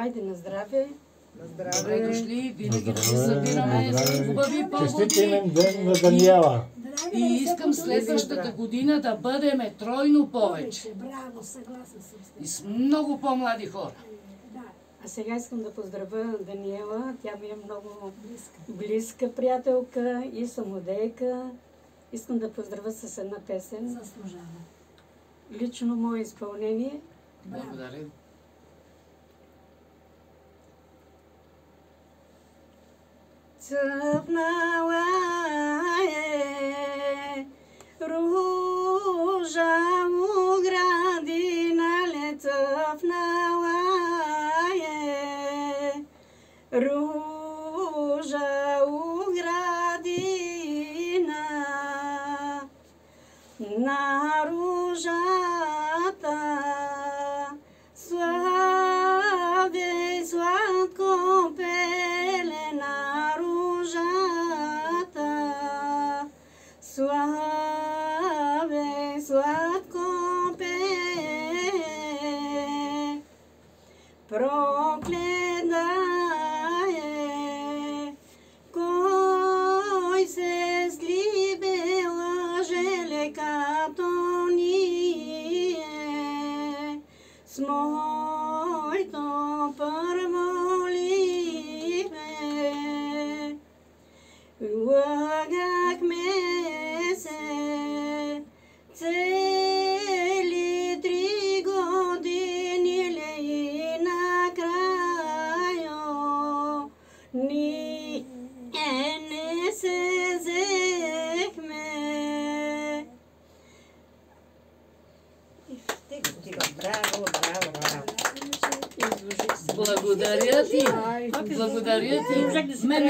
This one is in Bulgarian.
Хайде на здраве. На Добре здраве. дошли, винаги да се Здраве, събираме с хубави поводи. имен ден на Даниела. И искам следващата година да бъдеме тройно повече. Браво, съгласна съм с. И с много по-млади хора. Да, А сега искам да поздравя Даниела. Тя ми е много близка. близка приятелка и самодейка. Искам да поздравя с една песен. Заслужава. Лично мое изпълнение. Благодаря. سفنا واي روجا وغرادينا لتفنا واي روجا وغرادينا. ناروجا soit compé, proclinae, coises libe angele catoniae, smortum per стига. Браво, браво, браво. Изложих се. Благодаря ти. Ай, Благодаря ти. Мен